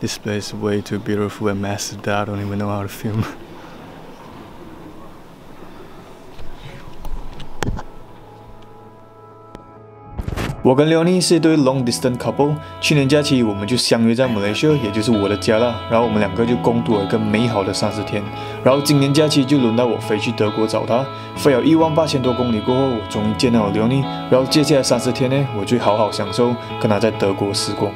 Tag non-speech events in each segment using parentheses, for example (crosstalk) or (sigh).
This place way too beautiful and massive that I don't even know how to film. 我跟 Leonie 是一对 long distance couple。去年假期我们就相约在马来西亚，也就是我的家了。然后我们两个就共度了一个美好的三十天。然后今年假期就轮到我飞去德国找他。飞了一万八千多公里过后，我终于见到了 Leonie。然后接下来三十天呢，我就好好享受跟他在德国时光。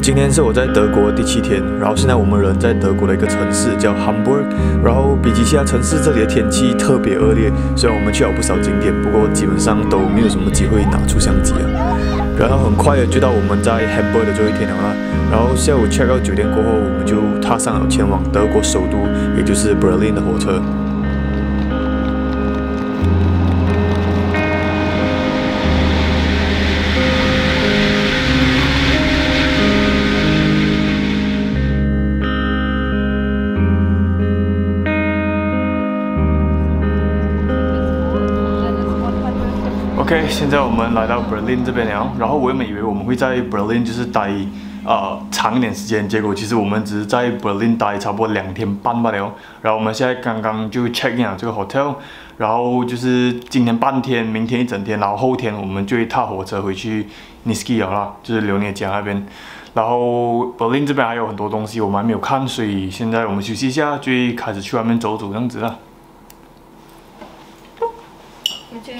今天是我在德国第七天，然后现在我们人在德国的一个城市叫 Hamburg，然后比起其他城市，这里的天气特别恶劣。虽然我们去了不少景点，不过基本上都没有什么机会拿出相机啊。然后很快的就到我们在 Hamburg 的最后一天了。然后下午 check out 酒店过后，我们就踏上了前往德国首都，也就是 Berlin 的火车。OK，现在我们来到 Berlin 这边了。然后我原本以为我们会在 Berlin 就是待呃长一点时间，结果其实我们只是在 Berlin 待差不多两天半罢了。然后我们现在刚刚就 check in 了这个 hotel，然后就是今天半天，明天一整天，然后后天我们就会踏火车回去 Niski 了啦，就是留念家那边。然后 Berlin 这边还有很多东西我们还没有看，所以现在我们休息一下，就开始去外面走走这样子了。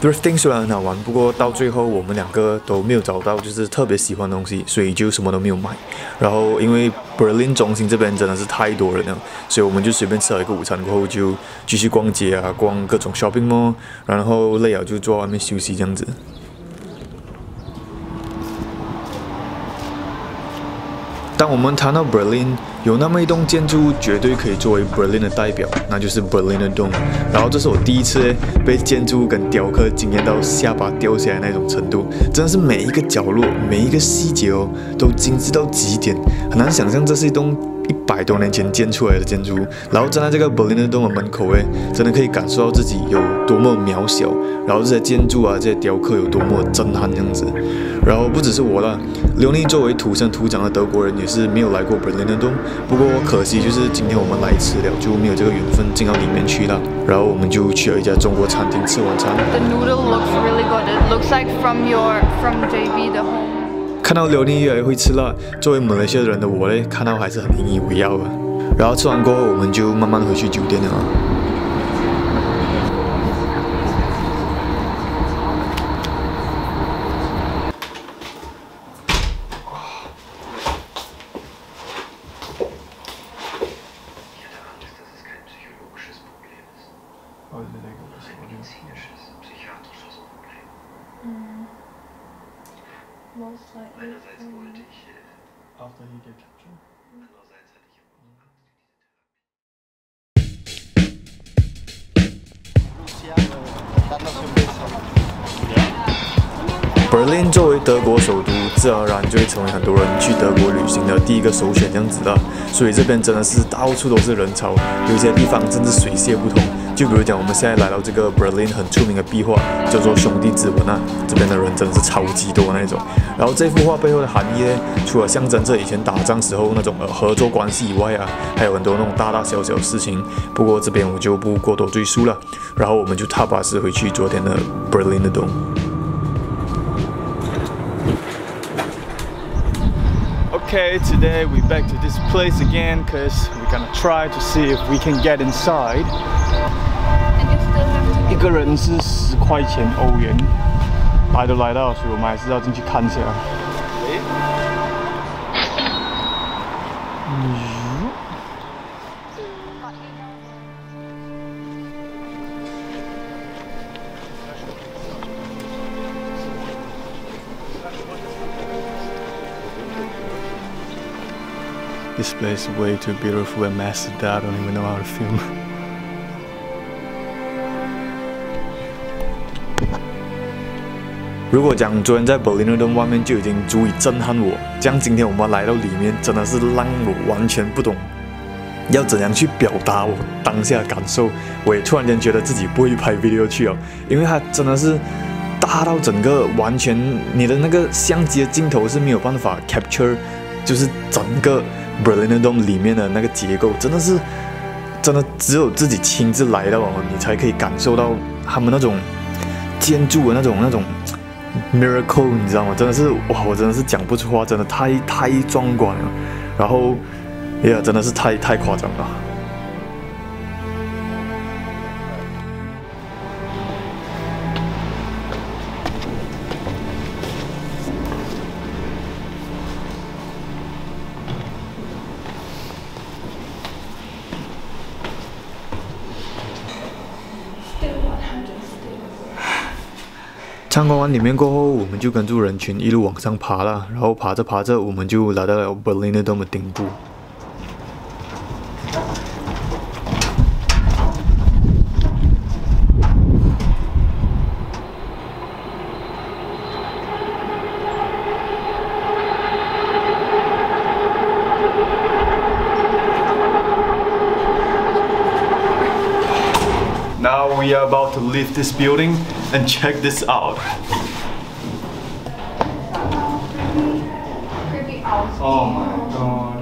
Thrifting 虽然很好玩，不过到最后我们两个都没有找到就是特别喜欢的东西，所以就什么都没有买。然后因为 Berlin 中心这边真的是太多人了，所以我们就随便吃了一个午餐过后就继续逛街啊，逛各种 shopping mall，然后累了就坐外面休息这样子。当我们谈到 Berlin，有那么一栋建筑物绝对可以作为 Berlin 的代表，那就是 Berlin 的 Dome。然后这是我第一次被建筑物跟雕刻惊艳到下巴掉下来那种程度，真的是每一个角落、每一个细节哦，都精致到极点，很难想象这是一栋。一百多年前建出来的建筑，然后站在这个 Berlin Dome 的门口，哎，真的可以感受到自己有多么渺小，然后这些建筑啊，这些雕刻有多么震撼这样子。然后不只是我了，刘丽作为土生土长的德国人，也是没有来过 Berlin Dome。不过可惜就是今天我们来迟了，就没有这个缘分进到里面去了。然后我们就去了一家中国餐厅吃晚餐。The noodle looks really good. It looks like from your from JB 的 home. 看到榴莲越来越会吃辣，作为马来西亚人的我嘞，看到还是很引以为傲的。然后吃完过后，我们就慢慢回去酒店了。Berlin 作为德国首都，自然而然就会成为很多人去德国旅行的第一个首选这样子的。所以这边真的是到处都是人潮，有些地方甚至水泄不通。就比如讲，我们现在来到这个 Berlin 很出名的壁画，叫做兄弟之吻啊，这边的人真的是超级多那种。然后这幅画背后的含义呢，除了象征着以前打仗时候那种呃合作关系以外啊，还有很多那种大大小小的事情。不过这边我就不过多赘述了。然后我们就踏巴士回去昨天的 Berlin 的洞。Okay, today we back to this place again because we're gonna try to see if we can get inside. And you still have to 一个人是十块钱欧元，来 来都来到，所以我们还是要进去看一下。 This place way too beautiful and massive that I don't even know how to film. (laughs) 如果讲昨天在 Berlin Dome 外面就已经足以震撼我，这样今天我们来到里面，真的是让我完全不懂要怎样去表达我当下的感受。我也突然间觉得自己不会拍 video 去哦，因为它真的是大到整个完全你的那个相机的镜头是没有办法 capture，就是整个 Berlin Dome 里面的那个结构，真的是真的只有自己亲自来到哦，你才可以感受到他们那种建筑的那种那种。Miracle，你知道吗？真的是哇，我真的是讲不出话，真的太太壮观了。然后，哎呀，真的是太太夸张了。参观完里面过后，我们就跟住人群一路往上爬了。然后爬着爬着，我们就来到了 Berlin Dome 的顶部。Now we are about to leave this building and check this out. Oh my god.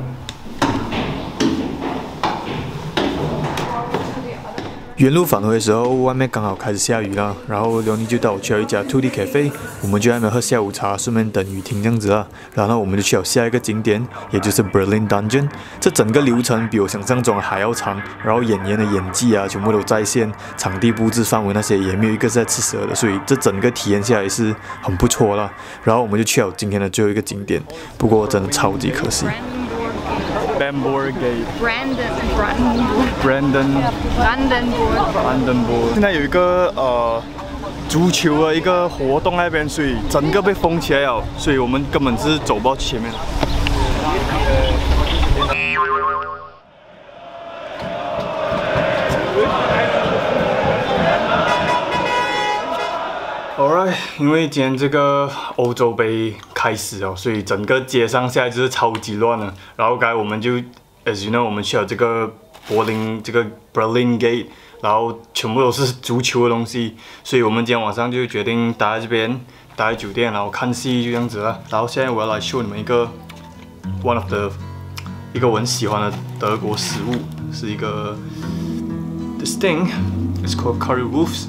原路返回的时候，外面刚好开始下雨了，然后刘妮就带我去了一家 Two D Cafe，我们就在那喝下午茶，顺便等雨停这样子啊。然后我们就去了下一个景点，也就是 Berlin Dungeon。这整个流程比我想象中的还要长，然后演员的演技啊，全部都在线，场地布置范围那些也没有一个是在吃蛇的，所以这整个体验下来是很不错了。然后我们就去了今天的最后一个景点，不过真的超级可惜。Bambor Gate。Brandon, Brandenburg, Brandon Brandenburg. Brandenburg。现在有一个呃足球的一个活动那边，所以整个被封起来了，所以我们根本是走不到前面。Alright，因为今天这个欧洲杯开始哦，所以整个街上现在就是超级乱了。然后刚才我们就，as you know，我们去了这个柏林这个 Berlin Gate，然后全部都是足球的东西，所以我们今天晚上就决定待在这边，待在酒店，然后看戏就这样子了。然后现在我要来秀你们一个 one of the 一个我很喜欢的德国食物，是一个 this thing，it's called currywurst。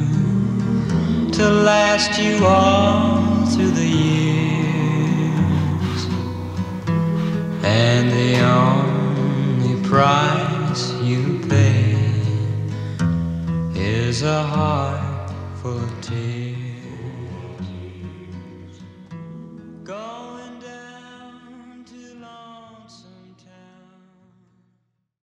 to last you all through the years, and the only price you pay is a heart full of tears.